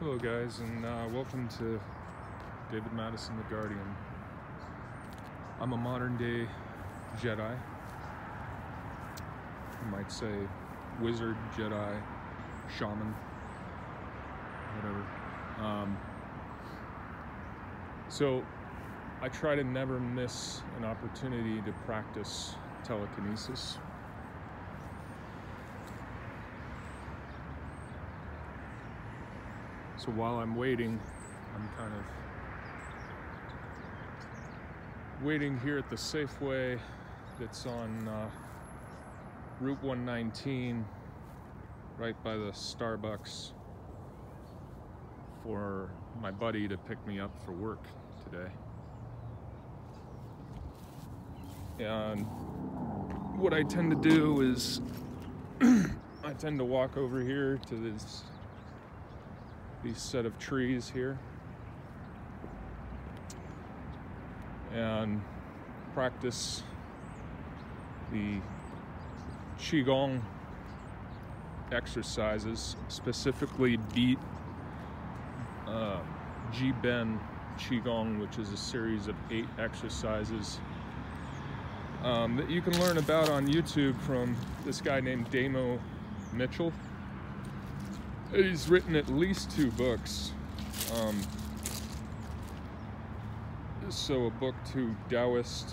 Hello, guys, and uh, welcome to David Madison, the Guardian. I'm a modern day Jedi. You might say wizard, Jedi, shaman, whatever. Um, so, I try to never miss an opportunity to practice telekinesis. So while I'm waiting, I'm kind of waiting here at the Safeway that's on uh, Route 119, right by the Starbucks, for my buddy to pick me up for work today. And what I tend to do is I tend to walk over here to this these set of trees here and practice the Qigong exercises, specifically beat uh, Ji-Ben Qigong, which is a series of eight exercises um, that you can learn about on YouTube from this guy named Damo Mitchell. He's written at least two books. Um, so a book to Taoist,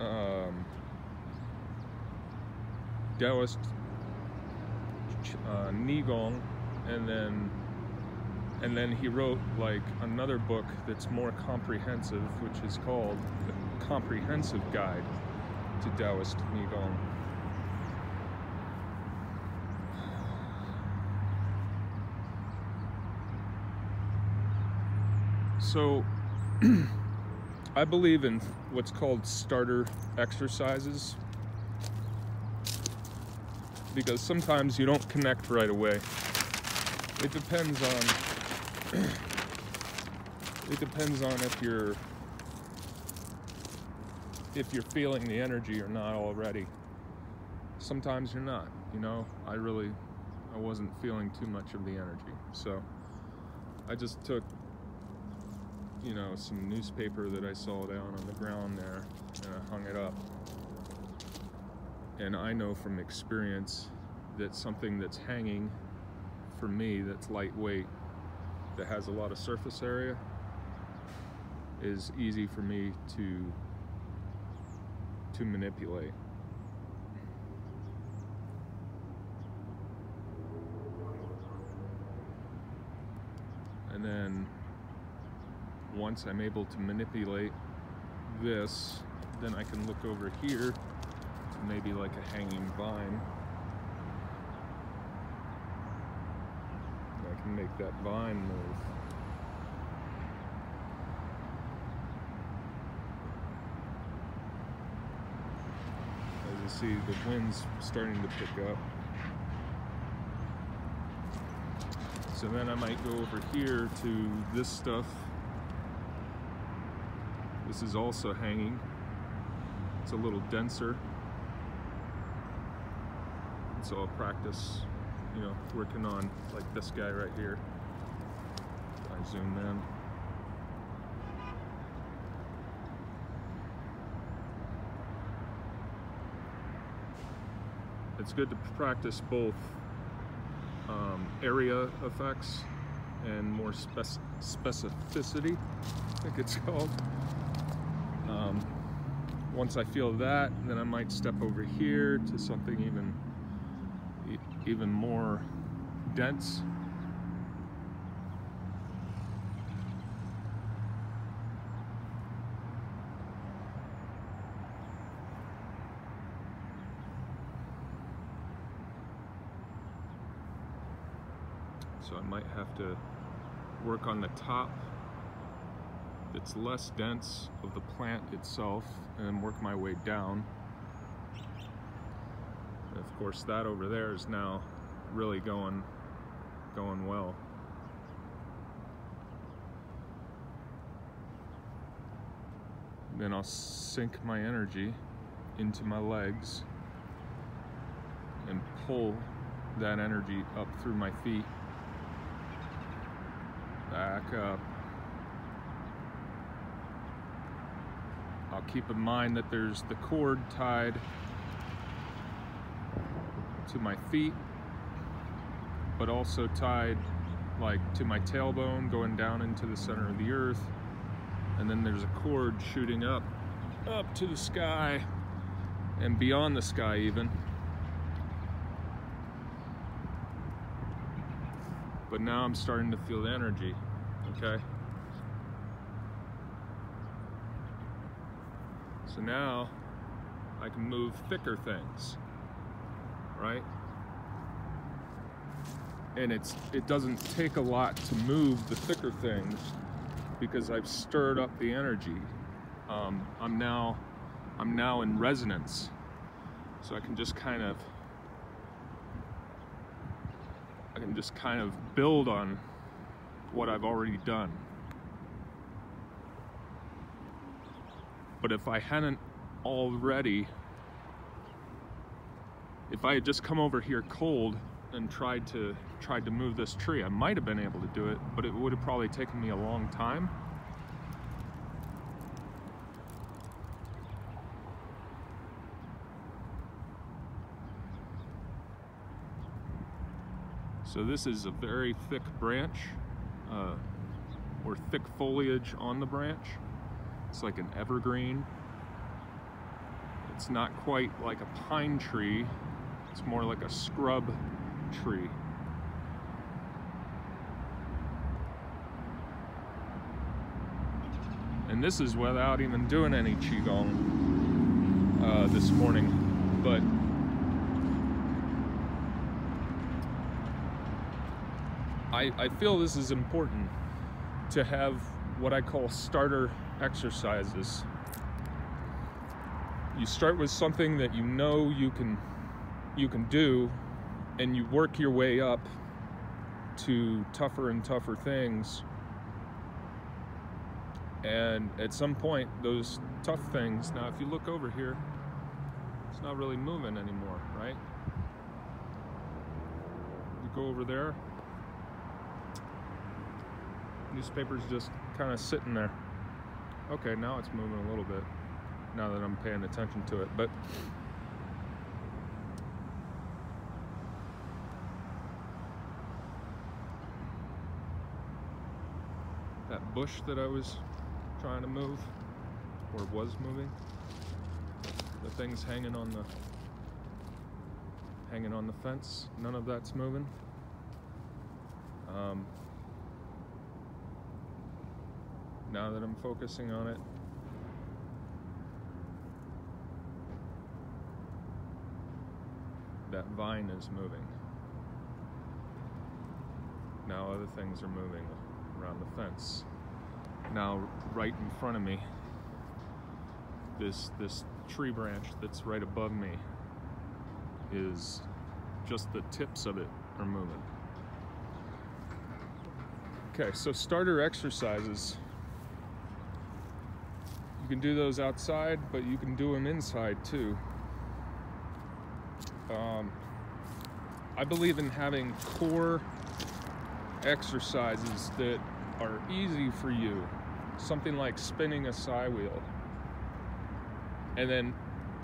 um, Taoist uh, Neigong, and then and then he wrote like another book that's more comprehensive, which is called the Comprehensive Guide to Taoist Neigong. So, I believe in what's called starter exercises because sometimes you don't connect right away. It depends on it depends on if you're if you're feeling the energy or not already. Sometimes you're not, you know. I really I wasn't feeling too much of the energy. So I just took you know, some newspaper that I saw down on the ground there and I hung it up. And I know from experience that something that's hanging for me that's lightweight, that has a lot of surface area, is easy for me to to manipulate. And then once I'm able to manipulate this, then I can look over here to maybe like a hanging vine. I can make that vine move. As you see, the wind's starting to pick up. So then I might go over here to this stuff this is also hanging. It's a little denser. So I'll practice, you know, working on like this guy right here. I zoom in. It's good to practice both um, area effects and more spec specificity, I think it's called. Um, once I feel that, then I might step over here to something even, even more dense. So I might have to work on the top it's less dense of the plant itself and work my way down. And of course that over there is now really going going well. Then I'll sink my energy into my legs and pull that energy up through my feet Back up. I'll keep in mind that there's the cord tied to my feet, but also tied like to my tailbone going down into the center of the earth. And then there's a cord shooting up, up to the sky and beyond the sky even. But now I'm starting to feel the energy, okay? So now I can move thicker things, right? And it's it doesn't take a lot to move the thicker things because I've stirred up the energy. Um, I'm now I'm now in resonance, so I can just kind of I can just kind of build on what I've already done. But if I hadn't already, if I had just come over here cold and tried to tried to move this tree, I might have been able to do it, but it would have probably taken me a long time. So this is a very thick branch, uh, or thick foliage on the branch. It's like an evergreen. It's not quite like a pine tree. It's more like a scrub tree. And this is without even doing any Qigong uh, this morning. But I, I feel this is important to have what I call starter exercises. You start with something that you know you can you can do and you work your way up to tougher and tougher things. And at some point those tough things, now if you look over here, it's not really moving anymore, right? You go over there, newspaper's just kind of sitting there. Okay, now it's moving a little bit now that I'm paying attention to it. But that bush that I was trying to move or was moving, the things hanging on the hanging on the fence, none of that's moving. Um, now that I'm focusing on it. That vine is moving. Now other things are moving around the fence. Now right in front of me, this this tree branch that's right above me is just the tips of it are moving. Okay, so starter exercises you can do those outside, but you can do them inside too. Um, I believe in having core exercises that are easy for you. Something like spinning a psi wheel. And then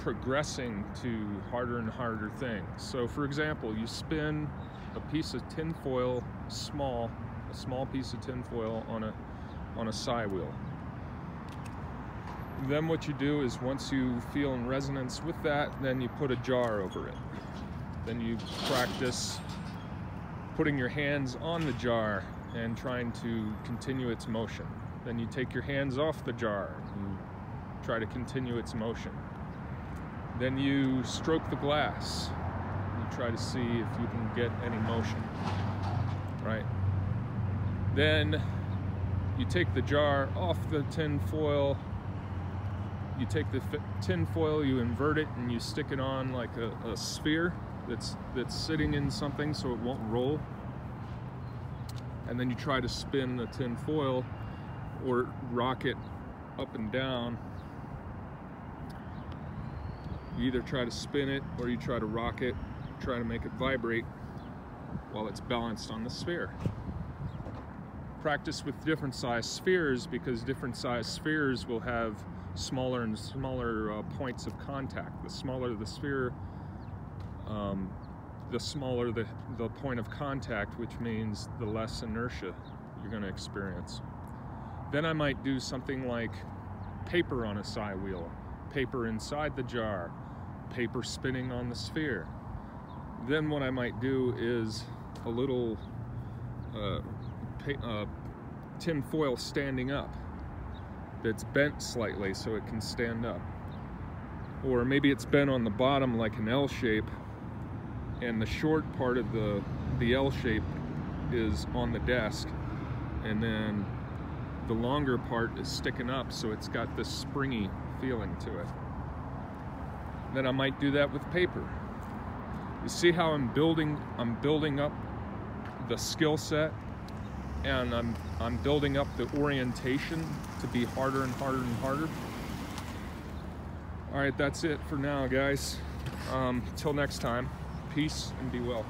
progressing to harder and harder things. So for example, you spin a piece of tinfoil, small, a small piece of tinfoil on a on a psi wheel then what you do is once you feel in resonance with that, then you put a jar over it. Then you practice putting your hands on the jar and trying to continue its motion. Then you take your hands off the jar and you try to continue its motion. Then you stroke the glass. You try to see if you can get any motion, right? Then you take the jar off the tin foil you take the tin foil, you invert it, and you stick it on like a, a sphere that's that's sitting in something so it won't roll. And then you try to spin the tin foil or rock it up and down. You either try to spin it or you try to rock it, try to make it vibrate while it's balanced on the sphere. practice with different size spheres because different size spheres will have smaller and smaller uh, points of contact. The smaller the sphere, um, the smaller the, the point of contact, which means the less inertia you're going to experience. Then I might do something like paper on a psi wheel, paper inside the jar, paper spinning on the sphere. Then what I might do is a little uh, uh, tin foil standing up that's bent slightly so it can stand up. Or maybe it's bent on the bottom like an L shape and the short part of the, the L shape is on the desk and then the longer part is sticking up so it's got this springy feeling to it. Then I might do that with paper. You see how I'm building I'm building up the skill set and I'm I'm building up the orientation to be harder and harder and harder. All right, that's it for now, guys. Um, until next time, peace and be well.